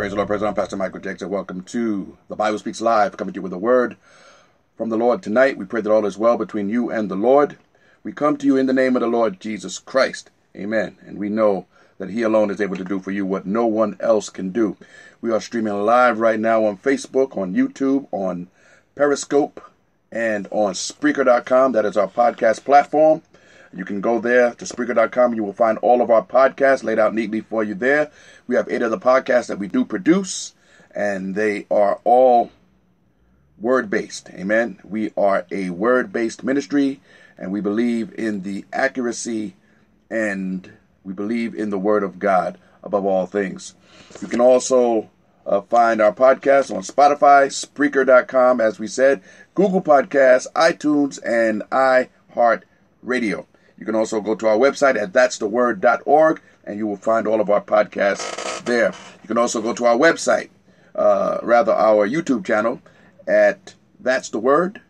Praise the Lord, praise the Lord. I'm Pastor Michael Jackson. Welcome to the Bible Speaks Live, coming to you with a word from the Lord tonight. We pray that all is well between you and the Lord. We come to you in the name of the Lord Jesus Christ. Amen. And we know that He alone is able to do for you what no one else can do. We are streaming live right now on Facebook, on YouTube, on Periscope, and on Spreaker.com. That is our podcast platform. You can go there to Spreaker.com. And you will find all of our podcasts laid out neatly for you there. We have eight other podcasts that we do produce, and they are all word based. Amen. We are a word based ministry, and we believe in the accuracy and we believe in the word of God above all things. You can also uh, find our podcast on Spotify, Spreaker.com, as we said, Google Podcasts, iTunes, and iHeartRadio. You can also go to our website at that'stheword.org and you will find all of our podcasts there. You can also go to our website, uh, rather our YouTube channel at That's the Word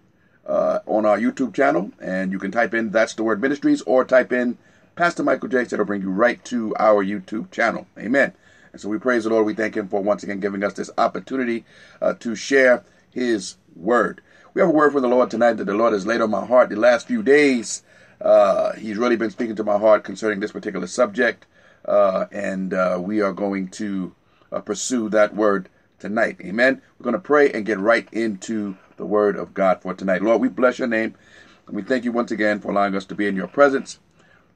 uh, on our YouTube channel, and you can type in That's the Word Ministries or type in Pastor Michael Jakes. That'll bring you right to our YouTube channel. Amen. And so we praise the Lord. We thank Him for once again giving us this opportunity uh, to share His Word. We have a word from the Lord tonight that the Lord has laid on my heart the last few days. Uh, he's really been speaking to my heart concerning this particular subject, uh, and uh, we are going to uh, pursue that word tonight. Amen. We're going to pray and get right into the word of God for tonight. Lord, we bless your name, and we thank you once again for allowing us to be in your presence.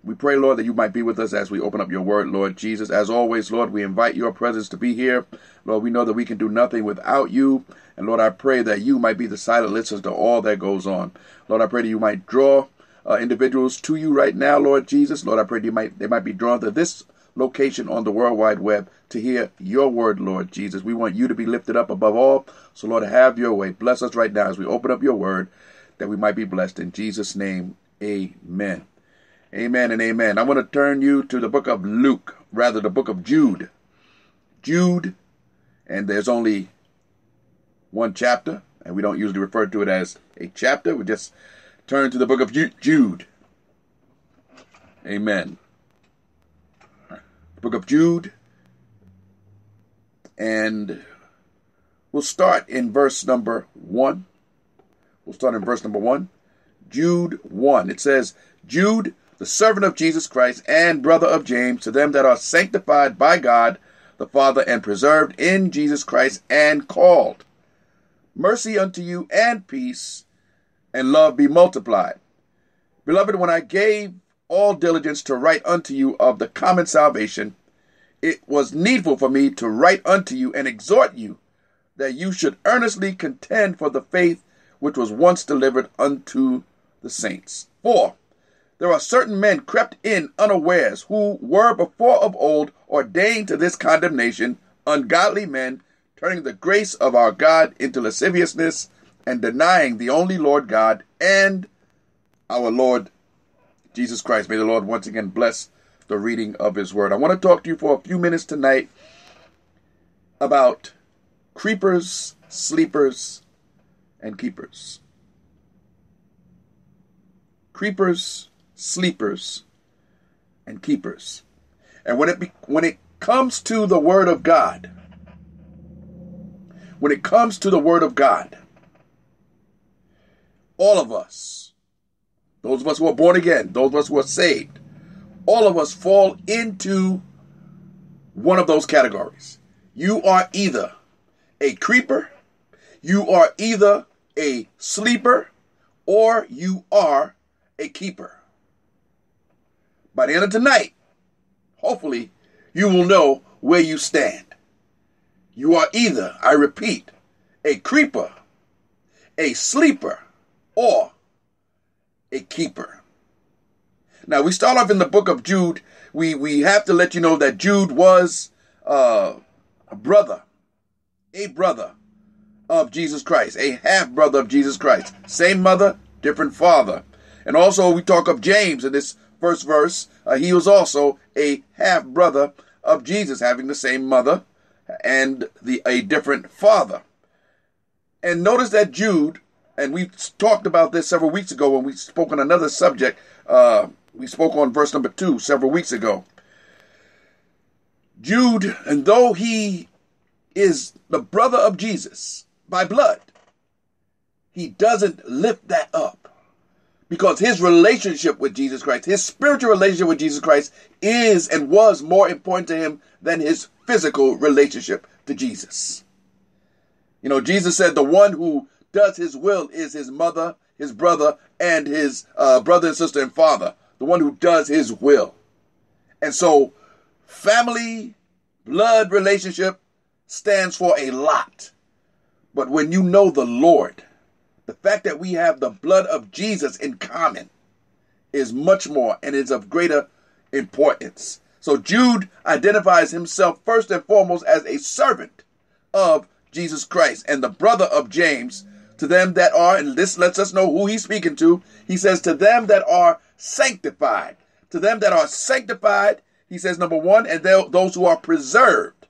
We pray, Lord, that you might be with us as we open up your word, Lord Jesus. As always, Lord, we invite your presence to be here. Lord, we know that we can do nothing without you. And Lord, I pray that you might be the silent listeners to all that goes on. Lord, I pray that you might draw uh, individuals to you right now, Lord Jesus. Lord, I pray they might they might be drawn to this location on the World Wide Web to hear your word, Lord Jesus. We want you to be lifted up above all. So, Lord, have your way. Bless us right now as we open up your word that we might be blessed. In Jesus' name, amen. Amen and amen. I want to turn you to the book of Luke, rather, the book of Jude. Jude, and there's only one chapter, and we don't usually refer to it as a chapter. We just turn to the book of Jude. Amen. book of Jude. And we'll start in verse number 1. We'll start in verse number 1. Jude 1. It says, Jude, the servant of Jesus Christ and brother of James, to them that are sanctified by God the Father and preserved in Jesus Christ and called. Mercy unto you and peace and love be multiplied. Beloved, when I gave all diligence to write unto you of the common salvation, it was needful for me to write unto you and exhort you that you should earnestly contend for the faith which was once delivered unto the saints. For there are certain men crept in unawares who were before of old ordained to this condemnation, ungodly men, turning the grace of our God into lasciviousness and denying the only Lord God and our Lord Jesus Christ. May the Lord once again bless the reading of His Word. I want to talk to you for a few minutes tonight about creepers, sleepers, and keepers. Creepers, sleepers, and keepers. And when it be, when it comes to the Word of God, when it comes to the Word of God, all of us, those of us who are born again, those of us who are saved, all of us fall into one of those categories. You are either a creeper, you are either a sleeper, or you are a keeper. By the end of tonight, hopefully, you will know where you stand. You are either, I repeat, a creeper, a sleeper, or a keeper. Now we start off in the book of Jude. We we have to let you know that Jude was uh, a brother, a brother of Jesus Christ, a half brother of Jesus Christ. Same mother, different father. And also we talk of James in this first verse. Uh, he was also a half brother of Jesus, having the same mother and the a different father. And notice that Jude and we talked about this several weeks ago when we spoke on another subject. Uh, we spoke on verse number two several weeks ago. Jude, and though he is the brother of Jesus by blood, he doesn't lift that up because his relationship with Jesus Christ, his spiritual relationship with Jesus Christ, is and was more important to him than his physical relationship to Jesus. You know, Jesus said the one who does his will is his mother, his brother, and his uh, brother and sister and father. The one who does his will. And so, family, blood relationship stands for a lot. But when you know the Lord, the fact that we have the blood of Jesus in common is much more and is of greater importance. So Jude identifies himself first and foremost as a servant of Jesus Christ and the brother of James. To them that are, and this lets us know who he's speaking to, he says, to them that are sanctified. To them that are sanctified, he says, number one, and those who are preserved.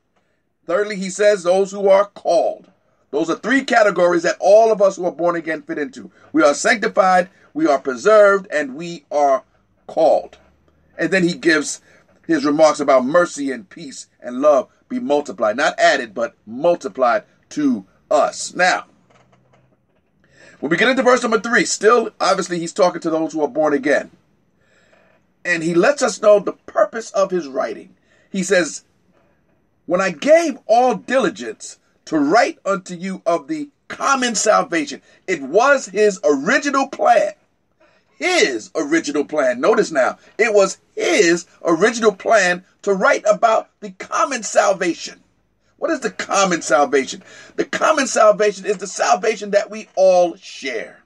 Thirdly, he says, those who are called. Those are three categories that all of us who are born again fit into. We are sanctified, we are preserved, and we are called. And then he gives his remarks about mercy and peace and love be multiplied, not added, but multiplied to us. Now, when we get into verse number three, still, obviously, he's talking to those who are born again. And he lets us know the purpose of his writing. He says, When I gave all diligence to write unto you of the common salvation. It was his original plan. His original plan. Notice now, it was his original plan to write about the common salvation. What is the common salvation? The common salvation is the salvation that we all share.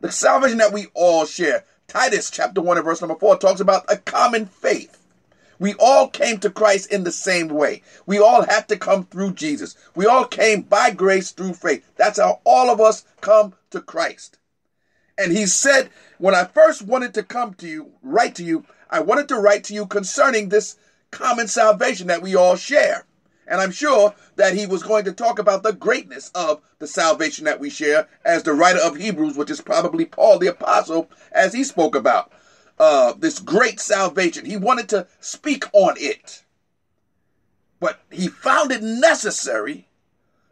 The salvation that we all share. Titus chapter 1 and verse number 4 talks about a common faith. We all came to Christ in the same way. We all had to come through Jesus. We all came by grace through faith. That's how all of us come to Christ. And he said, when I first wanted to come to you, write to you, I wanted to write to you concerning this common salvation that we all share. And I'm sure that he was going to talk about the greatness of the salvation that we share as the writer of Hebrews, which is probably Paul the apostle, as he spoke about uh, this great salvation. He wanted to speak on it. But he found it necessary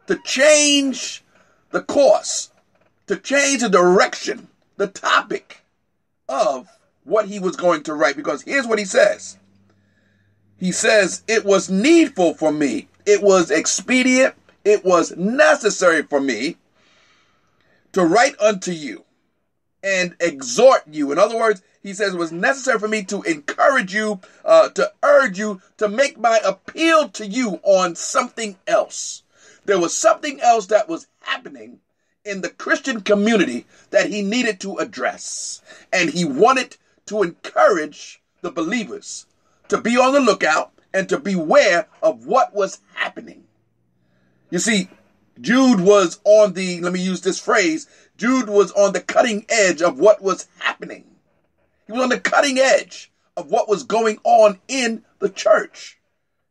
to change the course, to change the direction, the topic of what he was going to write. Because here's what he says He says, It was needful for me, it was expedient, it was necessary for me to write unto you and exhort you. In other words, he says it was necessary for me to encourage you, uh, to urge you, to make my appeal to you on something else. There was something else that was happening in the Christian community that he needed to address. And he wanted to encourage the believers to be on the lookout and to beware of what was happening. You see, Jude was on the, let me use this phrase, Jude was on the cutting edge of what was happening. He was on the cutting edge of what was going on in the church.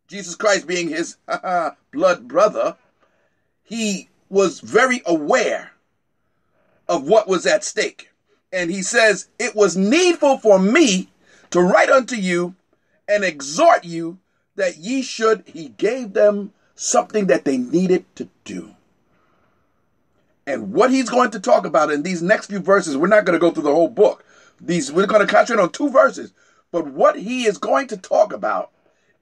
Jesus Christ being his blood brother, he was very aware of what was at stake. And he says, It was needful for me to write unto you and exhort you that ye should, he gave them something that they needed to do. And what he's going to talk about in these next few verses, we're not going to go through the whole book, these we're going to concentrate on two verses. But what he is going to talk about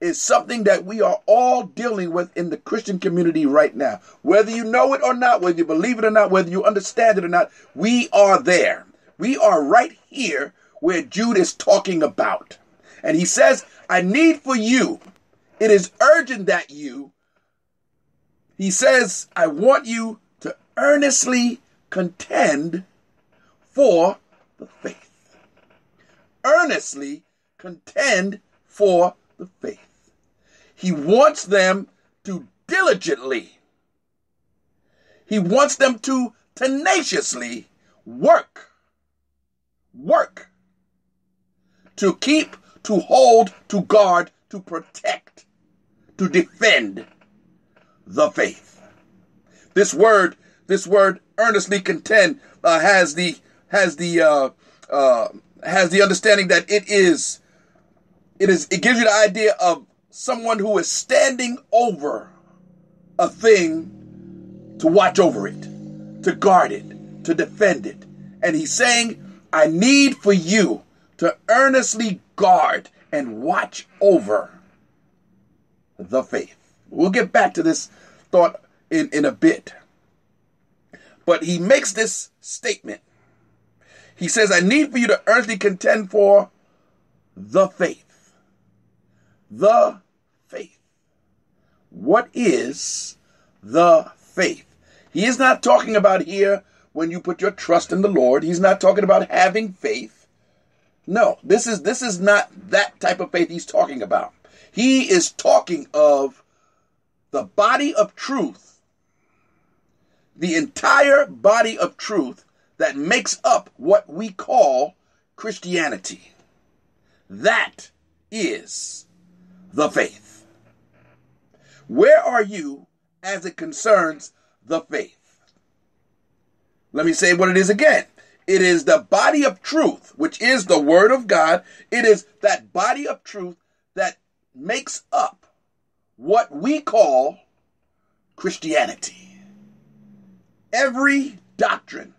is something that we are all dealing with in the Christian community right now. Whether you know it or not, whether you believe it or not, whether you understand it or not, we are there. We are right here where Jude is talking about. And he says, I need for you, it is urgent that you, he says, I want you to earnestly contend for the faith earnestly contend for the faith. He wants them to diligently, he wants them to tenaciously work, work to keep, to hold, to guard, to protect, to defend the faith. This word, this word, earnestly contend, uh, has the has the uh, uh, has the understanding that it is, it is, it gives you the idea of someone who is standing over a thing to watch over it, to guard it, to defend it. And he's saying, I need for you to earnestly guard and watch over the faith. We'll get back to this thought in, in a bit. But he makes this statement. He says, I need for you to earnestly contend for the faith. The faith. What is the faith? He is not talking about here when you put your trust in the Lord. He's not talking about having faith. No, this is this is not that type of faith he's talking about. He is talking of the body of truth, the entire body of truth that makes up what we call Christianity. That is the faith. Where are you as it concerns the faith? Let me say what it is again. It is the body of truth, which is the Word of God. It is that body of truth that makes up what we call Christianity. Every doctrine,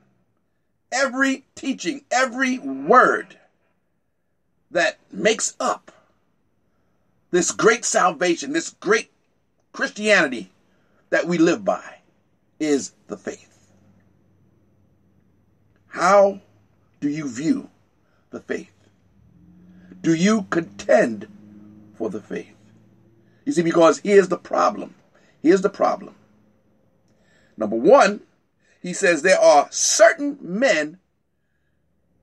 every teaching, every word that makes up this great salvation, this great Christianity that we live by is the faith. How do you view the faith? Do you contend for the faith? You see, because here's the problem. Here's the problem. Number one, he says there are certain men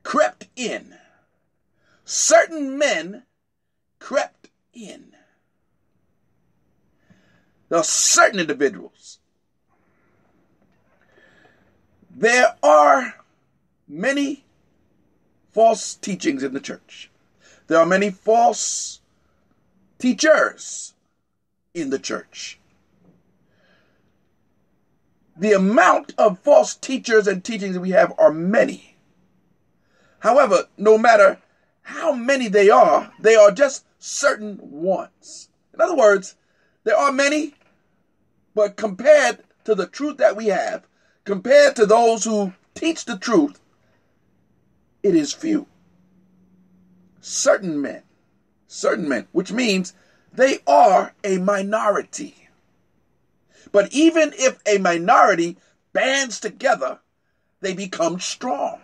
crept in. Certain men crept in. There are certain individuals. There are many false teachings in the church. There are many false teachers in the church. The amount of false teachers and teachings we have are many. However, no matter how many they are, they are just certain ones. In other words, there are many, but compared to the truth that we have, compared to those who teach the truth, it is few. Certain men, certain men, which means they are a minority. But even if a minority bands together, they become strong.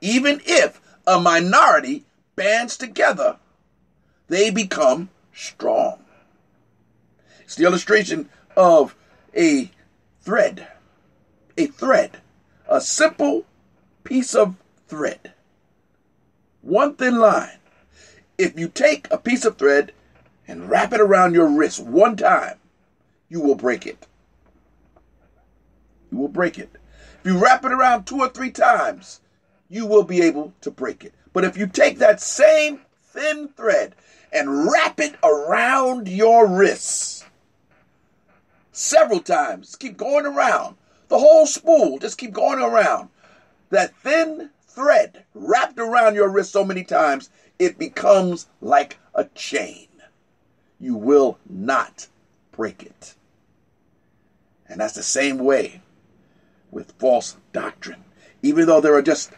Even if a minority bands together, they become strong. It's the illustration of a thread. A thread. A simple piece of thread. One thin line. If you take a piece of thread and wrap it around your wrist one time, you will break it. You will break it. If you wrap it around two or three times, you will be able to break it. But if you take that same thin thread and wrap it around your wrists several times, keep going around, the whole spool, just keep going around that thin thread wrapped around your wrist so many times, it becomes like a chain. You will not break it. And that's the same way with false doctrine. Even though there are just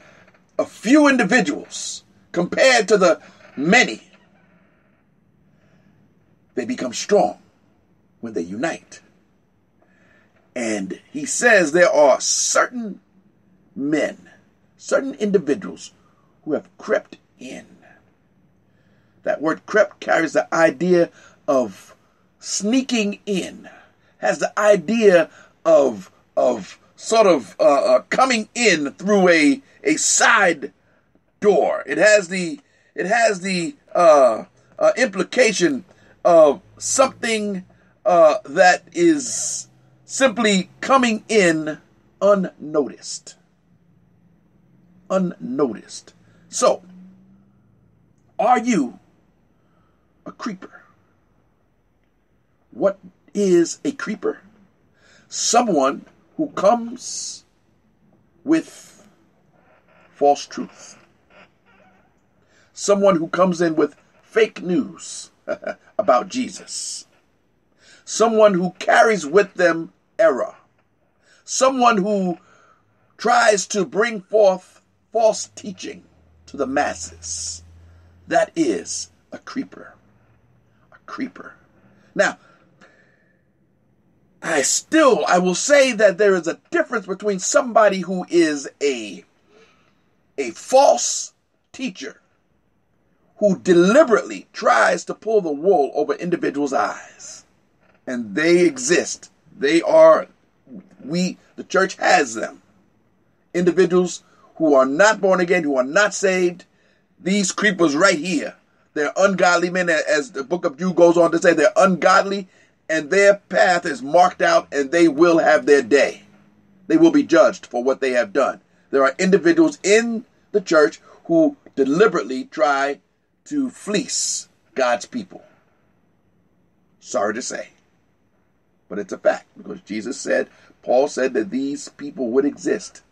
a few individuals compared to the many, they become strong when they unite. And he says there are certain men, certain individuals who have crept in. That word crept carries the idea of sneaking in, has the idea of, of sort of uh, uh, coming in through a, a side door. It has the, it has the uh, uh implication of something uh, that is simply coming in unnoticed unnoticed. So, are you a creeper? What is a creeper? Someone who comes with false truth. Someone who comes in with fake news about Jesus. someone who carries with them error, someone who tries to bring forth false teaching to the masses. That is a creeper. A creeper. Now, I still I will say that there is a difference between somebody who is a a false teacher who deliberately tries to pull the wool over individuals' eyes. And they exist. They are we the church has them. Individuals who are not born again, who are not saved, these creepers right here. They're ungodly men, as the book of Jude goes on to say, they're ungodly and their path is marked out and they will have their day. They will be judged for what they have done. There are individuals in the church who deliberately try to fleece God's people. Sorry to say, but it's a fact because Jesus said, Paul said that these people would exist.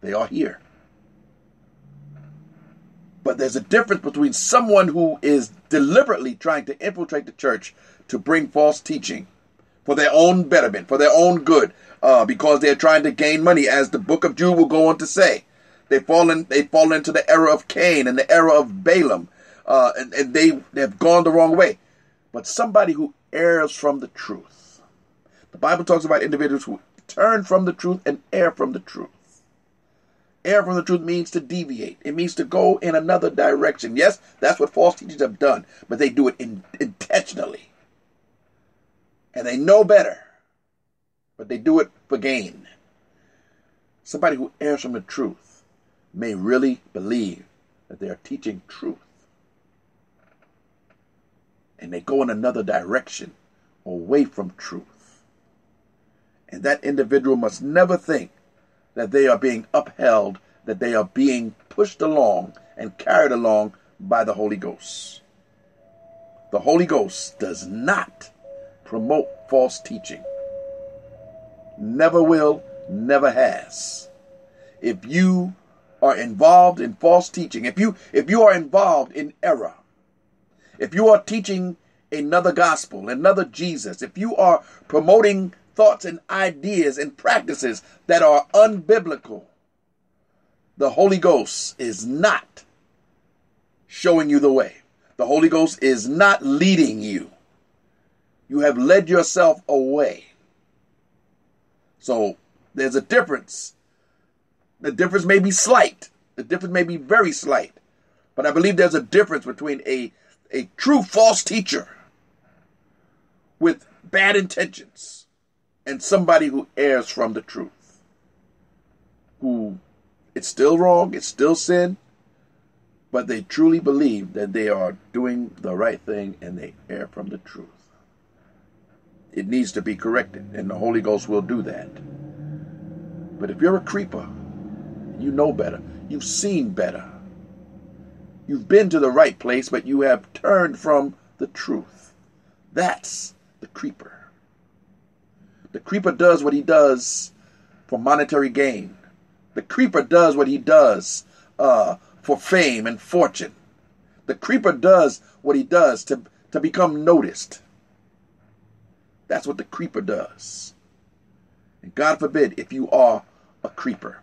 They are here. But there's a difference between someone who is deliberately trying to infiltrate the church to bring false teaching for their own betterment, for their own good, uh, because they're trying to gain money, as the book of Jude will go on to say. They fall in, they fall into the error of Cain and the error of Balaam, uh, and, and they, they have gone the wrong way. But somebody who errs from the truth. The Bible talks about individuals who turn from the truth and err from the truth. Err from the truth means to deviate. It means to go in another direction. Yes, that's what false teachers have done, but they do it in, intentionally and they know better, but they do it for gain. Somebody who errs from the truth may really believe that they are teaching truth. And they go in another direction away from truth. And that individual must never think that they are being upheld, that they are being pushed along and carried along by the Holy Ghost. The Holy Ghost does not promote false teaching. Never will, never has. If you are involved in false teaching, if you if you are involved in error, if you are teaching another gospel, another Jesus, if you are promoting thoughts and ideas and practices that are unbiblical, the Holy Ghost is not showing you the way. The Holy Ghost is not leading you you have led yourself away. So there's a difference. The difference may be slight. The difference may be very slight. But I believe there's a difference between a, a true false teacher with bad intentions and somebody who errs from the truth. Who it's still wrong, it's still sin, but they truly believe that they are doing the right thing and they err from the truth it needs to be corrected, and the Holy Ghost will do that. But if you're a creeper, you know better. You've seen better. You've been to the right place, but you have turned from the truth. That's the creeper. The creeper does what he does for monetary gain. The creeper does what he does uh, for fame and fortune. The creeper does what he does to, to become noticed. That's what the creeper does. And God forbid if you are a creeper.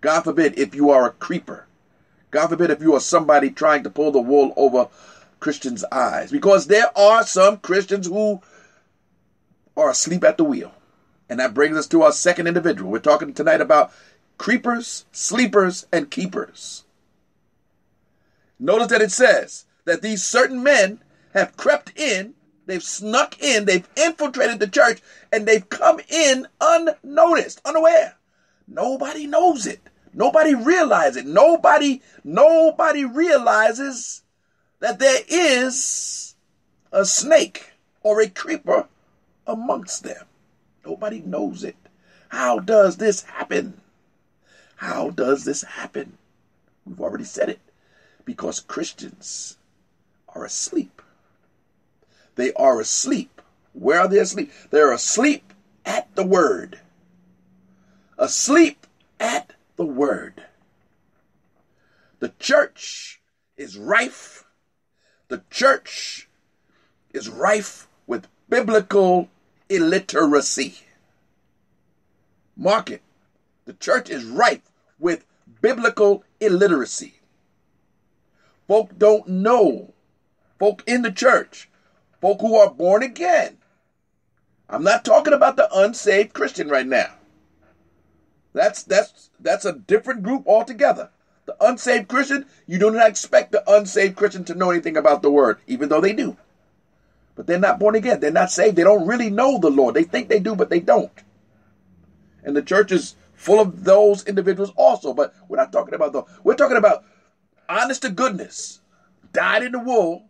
God forbid if you are a creeper. God forbid if you are somebody trying to pull the wool over Christians' eyes. Because there are some Christians who are asleep at the wheel. And that brings us to our second individual. We're talking tonight about creepers, sleepers, and keepers. Notice that it says that these certain men have crept in They've snuck in, they've infiltrated the church, and they've come in unnoticed, unaware. Nobody knows it. Nobody realizes it. Nobody, nobody realizes that there is a snake or a creeper amongst them. Nobody knows it. How does this happen? How does this happen? We've already said it. Because Christians are asleep. They are asleep. Where are they asleep? They're asleep at the word. Asleep at the word. The church is rife. The church is rife with biblical illiteracy. Mark it. The church is rife with biblical illiteracy. Folk don't know. Folk in the church. Folk who are born again. I'm not talking about the unsaved Christian right now. That's that's that's a different group altogether. The unsaved Christian, you do not expect the unsaved Christian to know anything about the word, even though they do. But they're not born again. They're not saved. They don't really know the Lord. They think they do, but they don't. And the church is full of those individuals also. But we're not talking about those. We're talking about honest to goodness, dyed in the wool,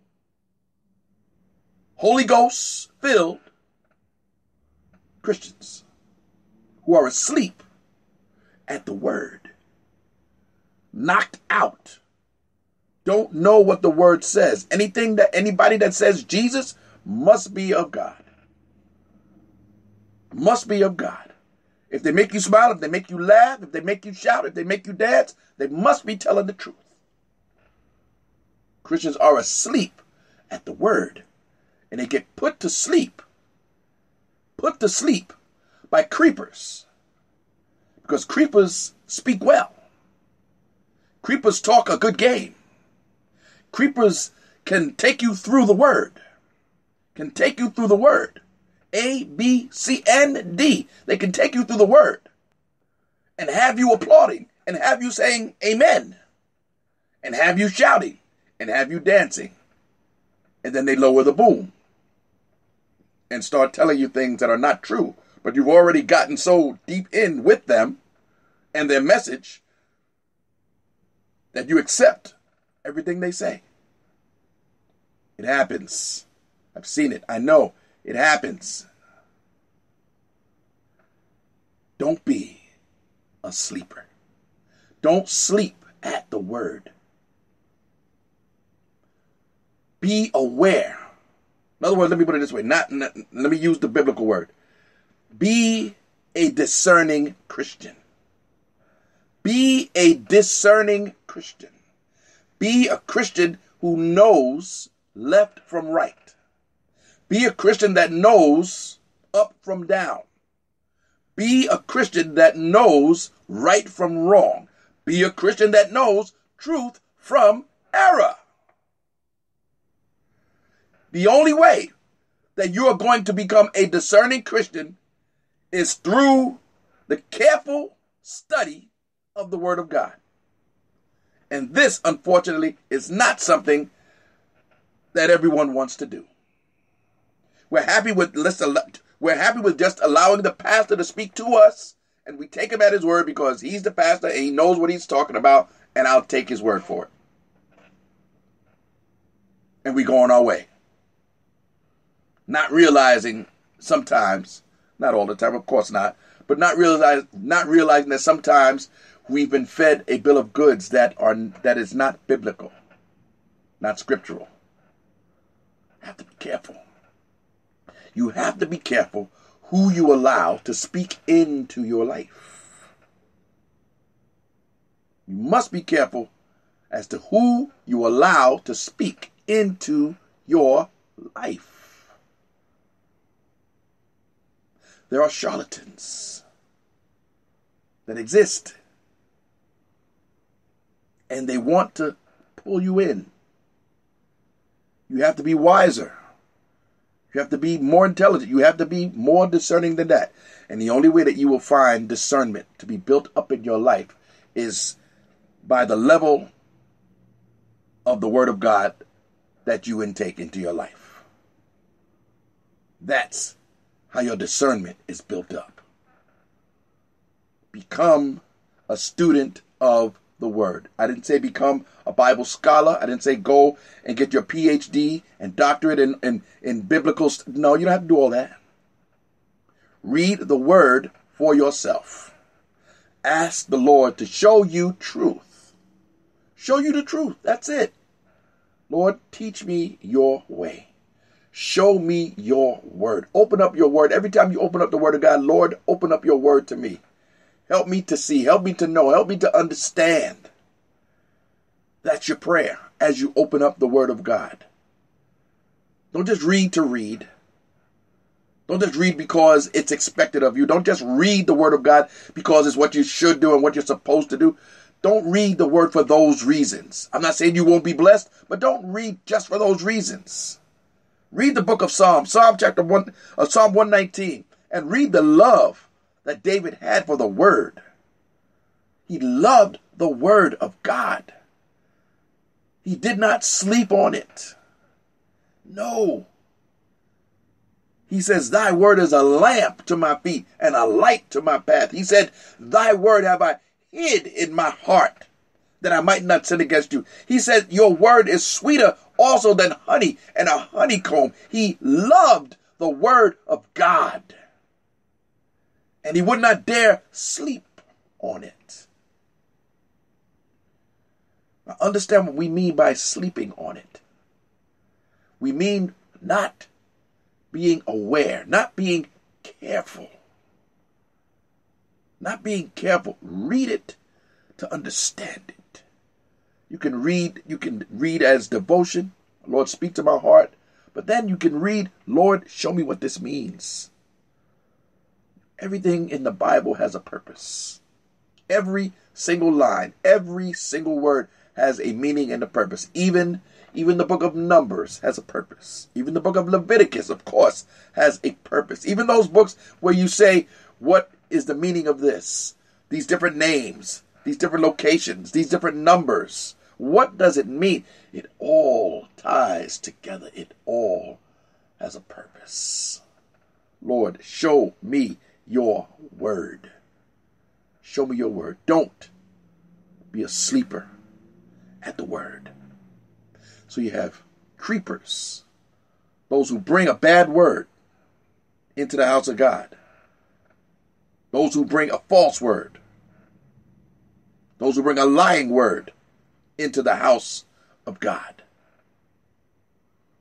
Holy Ghost filled Christians who are asleep at the word, knocked out, don't know what the word says. Anything that anybody that says Jesus must be of God. Must be of God. If they make you smile, if they make you laugh, if they make you shout, if they make you dance, they must be telling the truth. Christians are asleep at the word, and they get put to sleep, put to sleep by creepers, because creepers speak well. Creepers talk a good game. Creepers can take you through the word, can take you through the word. A, B, C, and D. They can take you through the word and have you applauding and have you saying amen and have you shouting and have you dancing. And then they lower the boom and start telling you things that are not true. But you've already gotten so deep in with them and their message that you accept everything they say. It happens. I've seen it. I know it happens. Don't be a sleeper. Don't sleep at the word. Be aware. In other words, let me put it this way. Not, not let me use the biblical word. Be a discerning Christian. Be a discerning Christian. Be a Christian who knows left from right. Be a Christian that knows up from down. Be a Christian that knows right from wrong. Be a Christian that knows truth from error. The only way that you are going to become a discerning Christian is through the careful study of the Word of God. And this, unfortunately, is not something that everyone wants to do. We're happy with let's we're happy with just allowing the pastor to speak to us, and we take him at his word because he's the pastor and he knows what he's talking about, and I'll take his word for it. And we go on our way. Not realizing sometimes, not all the time, of course not, but not realize not realizing that sometimes we've been fed a bill of goods that are that is not biblical, not scriptural. Have to be careful. You have to be careful who you allow to speak into your life. You must be careful as to who you allow to speak into your life. There are charlatans that exist and they want to pull you in. You have to be wiser. You have to be more intelligent. You have to be more discerning than that. And the only way that you will find discernment to be built up in your life is by the level of the Word of God that you intake into your life. That's how your discernment is built up. Become a student of the word. I didn't say become a Bible scholar. I didn't say go and get your PhD and doctorate in, in, in biblical. St- no, you don't have to do all that. Read the word for yourself. Ask the Lord to show you truth. Show you the truth. That's it. Lord, teach me your way. Show me your word. Open up your word. Every time you open up the word of God, Lord, open up your word to me. Help me to see. Help me to know. Help me to understand. That's your prayer as you open up the Word of God. Don't just read to read. Don't just read because it's expected of you. Don't just read the Word of God because it's what you should do and what you're supposed to do. Don't read the Word for those reasons. I'm not saying you won't be blessed, but don't read just for those reasons. Read the book of Psalms, Psalm chapter 1, uh, Psalm 119, and read the love that David had for the Word. He loved the Word of God. He did not sleep on it. No. He says, Thy word is a lamp to my feet and a light to my path. He said, Thy word have I hid in my heart that I might not sin against you. He said, Your word is sweeter also than honey and a honeycomb. He loved the word of God. And he would not dare sleep on it. Now understand what we mean by sleeping on it. We mean not being aware, not being careful. Not being careful. Read it to understand it. You can read, you can read as devotion. Lord, speak to my heart. But then you can read, Lord, show me what this means. Everything in the Bible has a purpose. Every single line, every single word has a meaning and a purpose. Even even the book of Numbers has a purpose. Even the book of Leviticus, of course, has a purpose. Even those books where you say, What is the meaning of this? These different names, these different locations, these different numbers. What does it mean? It all ties together. It all has a purpose. Lord, show me your word. Show me your word. Don't be a sleeper at the word. So you have creepers, those who bring a bad word into the house of God, those who bring a false word, those who bring a lying word into the house of God.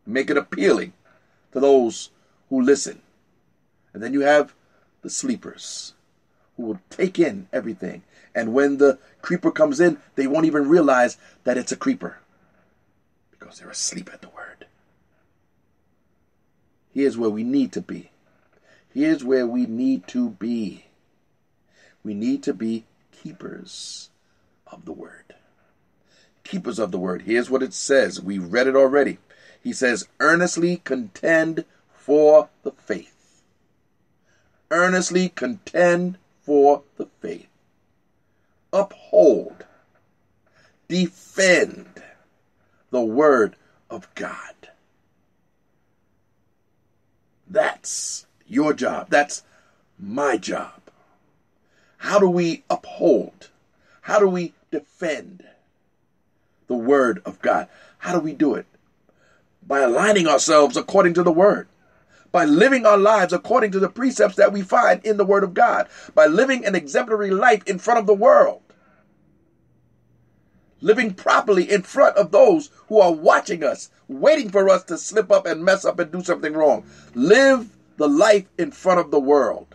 Make it appealing to those who listen. And then you have the sleepers who will take in everything. And when the creeper comes in, they won't even realize that it's a creeper because they're asleep at the word. Here's where we need to be. Here's where we need to be. We need to be keepers of the word. Keepers of the word. Here's what it says. We read it already. He says, earnestly contend for the faith. Earnestly contend for the faith. Uphold. Defend the Word of God. That's your job. That's my job. How do we uphold? How do we defend the Word of God? How do we do it? By aligning ourselves according to the Word. By living our lives according to the precepts that we find in the Word of God. By living an exemplary life in front of the world living properly in front of those who are watching us, waiting for us to slip up and mess up and do something wrong. Live the life in front of the world.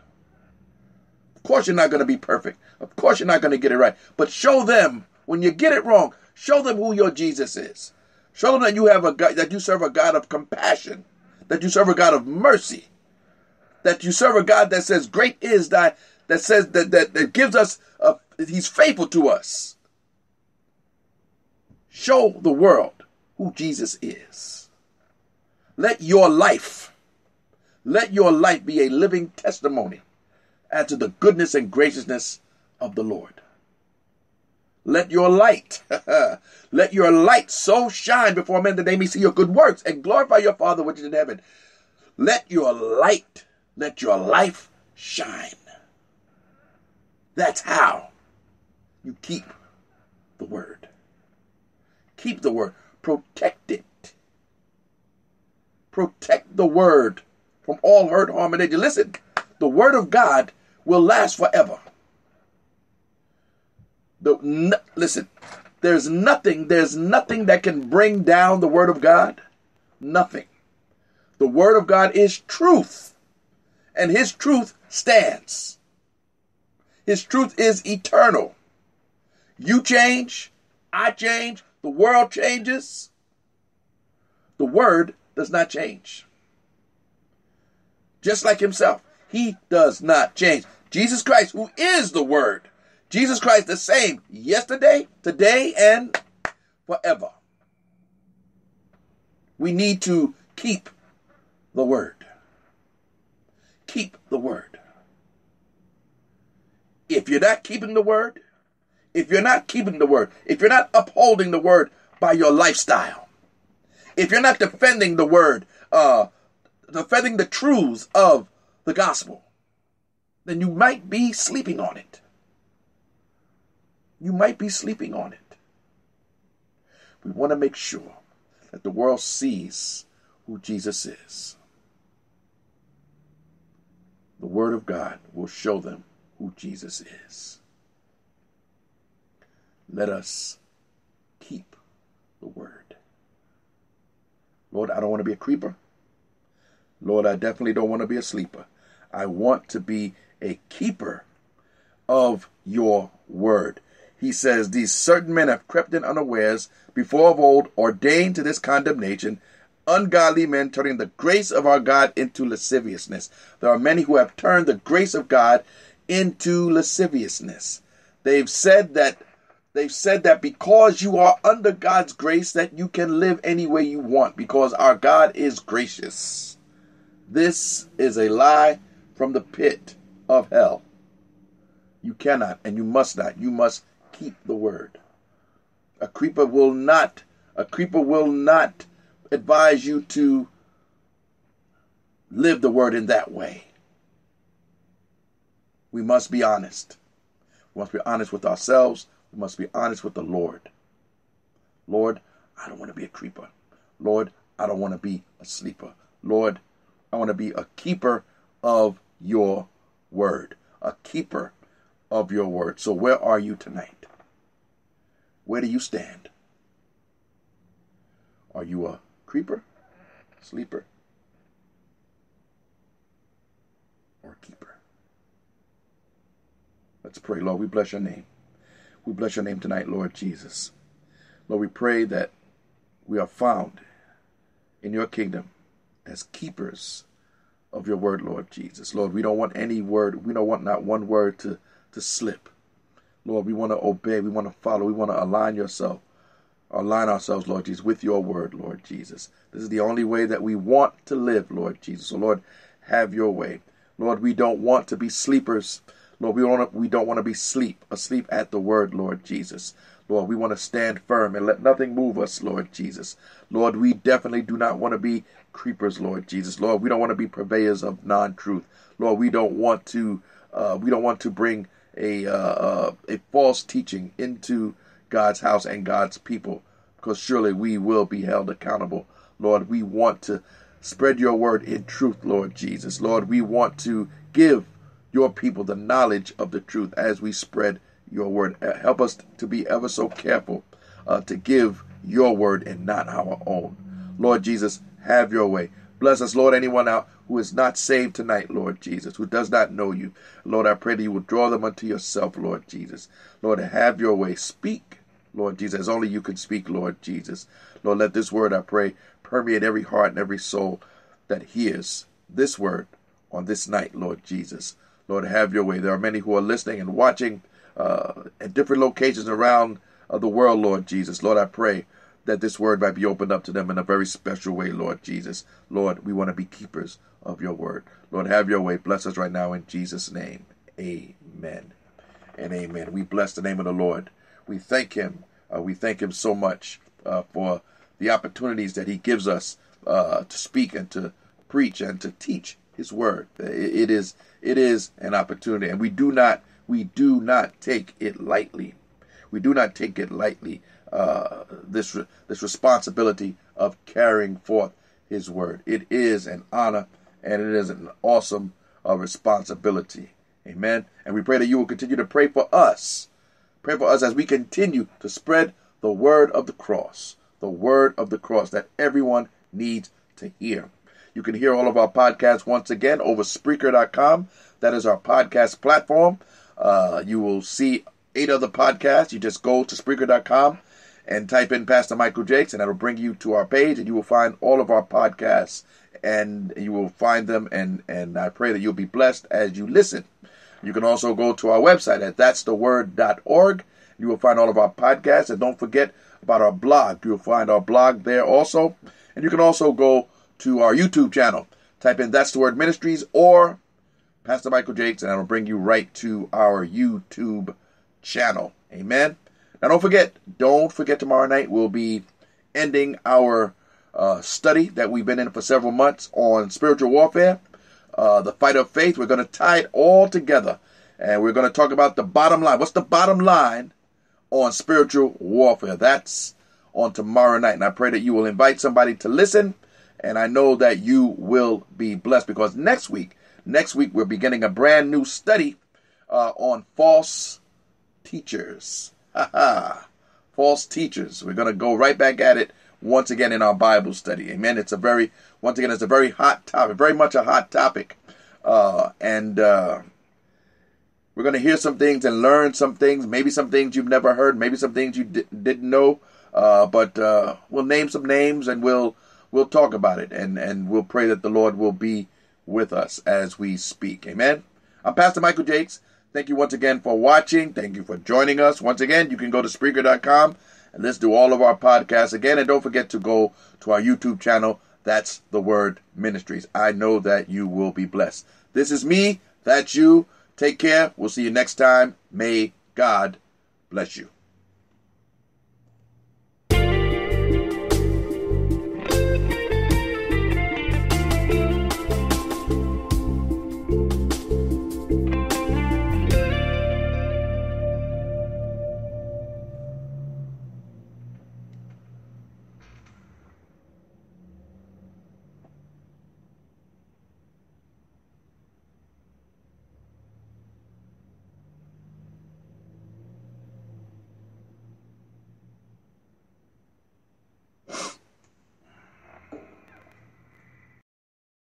Of course, you're not going to be perfect. Of course, you're not going to get it right. But show them when you get it wrong. Show them who your Jesus is. Show them that you have a God, that you serve a God of compassion, that you serve a God of mercy, that you serve a God that says, "Great is thy," that says that that, that gives us, a, He's faithful to us. Show the world who Jesus is. Let your life, let your life be a living testimony as to the goodness and graciousness of the Lord. Let your light, let your light so shine before men that they may see your good works and glorify your Father which is in heaven. Let your light, let your life shine. That's how you keep the word. Keep the word. Protect it. Protect the word from all hurt, harm, and danger. Listen, the word of God will last forever. The, listen, there's nothing, there's nothing that can bring down the word of God. Nothing. The word of God is truth, and his truth stands. His truth is eternal. You change, I change, the world changes, the word does not change. just like himself. He does not change. Jesus Christ, who is the Word, Jesus Christ, the same yesterday, today, and forever. We need to keep the Word. Keep the Word. If you're not keeping the Word, if you're not keeping the Word, if you're not upholding the Word by your lifestyle, if you're not defending the Word, uh, defending the truths of the gospel, then you might be sleeping on it you might be sleeping on it. We want to make sure that the world sees who Jesus is. The Word of God will show them who Jesus is. Let us keep the Word. Lord, I don't want to be a creeper. Lord, I definitely don't want to be a sleeper. I want to be a keeper of your Word he says, These certain men have crept in unawares, before of old ordained to this condemnation, ungodly men turning the grace of our God into lasciviousness. There are many who have turned the grace of God into lasciviousness. They've said that they've said that because you are under God's grace that you can live any way you want because our God is gracious. This is a lie from the pit of hell. You cannot and you must not. You must keep the word. A creeper will not, a creeper will not advise you to live the word in that way. We must be honest. We must be honest with ourselves. We must be honest with the Lord. Lord, I don't want to be a creeper. Lord, I don't want to be a sleeper. Lord, I want to be a keeper of your word. A keeper of your word. So, where are you tonight? Where do you stand? Are you a creeper, sleeper, or keeper? Let's pray. Lord, we bless your name. We bless your name tonight, Lord Jesus. Lord, we pray that we are found in your kingdom as keepers of your word, Lord Jesus. Lord, we don't want any word, we don't want not one word to, to slip. Lord, we want to obey. We want to follow. We want to align yourself, align ourselves, Lord Jesus, with your word, Lord Jesus. This is the only way that we want to live, Lord Jesus. So, Lord, have your way. Lord, we don't want to be sleepers. Lord, we don't, we don't want to be sleep, asleep at the word, Lord Jesus. Lord, we want to stand firm and let nothing move us, Lord Jesus. Lord, we definitely do not want to be creepers, Lord Jesus. Lord, we don't want to be purveyors of non-truth. Lord, we don't want to uh, we don't want to bring a uh, uh, a false teaching into God's house and God's people, because surely we will be held accountable. Lord, we want to spread your word in truth, Lord Jesus. Lord, we want to give your people the knowledge of the truth as we spread your word. Uh, help us to be ever so careful uh, to give your word and not our own. Lord Jesus, have your way. Bless us, Lord. Anyone out who is not saved tonight, Lord Jesus, who does not know you, Lord, I pray that you will draw them unto yourself, Lord Jesus. Lord, have your way. Speak, Lord Jesus, as only you can speak, Lord Jesus. Lord, let this word, I pray, permeate every heart and every soul that hears this word on this night, Lord Jesus. Lord, have your way. There are many who are listening and watching uh, at different locations around uh, the world, Lord Jesus. Lord, I pray that this word might be opened up to them in a very special way, Lord Jesus. Lord, we want to be keepers of your word. Lord, have your way. Bless us right now in Jesus' name. Amen and amen. We bless the name of the Lord. We thank him. Uh, we thank him so much uh, for the opportunities that he gives us uh, to speak and to preach and to teach his word. It, it is it is an opportunity, and we do not we do not take it lightly. We do not take it lightly uh, this this responsibility of carrying forth His word. It is an honor and it is an awesome uh, responsibility. Amen. And we pray that you will continue to pray for us. Pray for us as we continue to spread the word of the cross, the word of the cross that everyone needs to hear. You can hear all of our podcasts once again over Spreaker.com. That is our podcast platform. Uh, you will see eight other podcasts. You just go to Spreaker.com and type in Pastor Michael Jakes, and that'll bring you to our page, and you will find all of our podcasts, and you will find them, and and I pray that you'll be blessed as you listen. You can also go to our website at that'stheword.org. You will find all of our podcasts, and don't forget about our blog. You'll find our blog there also, and you can also go to our YouTube channel. Type in That's the Word Ministries or Pastor Michael Jakes, and that'll bring you right to our YouTube channel. Amen. Now, don't forget, don't forget tomorrow night we'll be ending our uh, study that we've been in for several months on spiritual warfare, uh, the fight of faith. We're going to tie it all together, and we're going to talk about the bottom line. What's the bottom line on spiritual warfare? That's on tomorrow night, and I pray that you will invite somebody to listen, and I know that you will be blessed because next week, next week we're beginning a brand new study uh, on false teachers. False teachers. We're going to go right back at it once again in our Bible study. Amen. It's a very, once again, it's a very hot topic, very much a hot topic. Uh, and uh, we're going to hear some things and learn some things, maybe some things you've never heard, maybe some things you di- didn't know. Uh, but uh, we'll name some names and we'll we'll talk about it and and we'll pray that the Lord will be with us as we speak. Amen. I'm Pastor Michael Jakes. Thank you once again for watching. Thank you for joining us. Once again, you can go to Spreaker.com and let's do all of our podcasts again. And don't forget to go to our YouTube channel. That's the Word Ministries. I know that you will be blessed. This is me. That's you. Take care. We'll see you next time. May God bless you.